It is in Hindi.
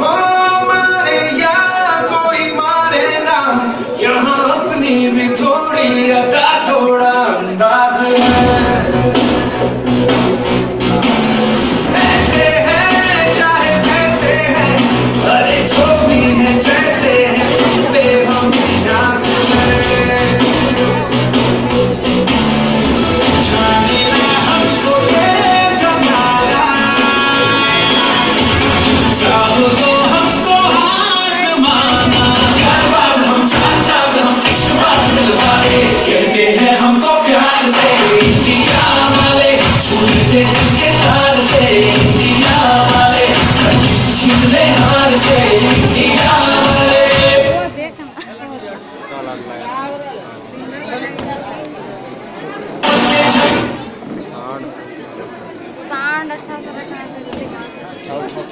Huh? दिन के हार से इंडिया वाले छिले हार से इंडिया वाले साउंड अच्छा से रखना चाहिए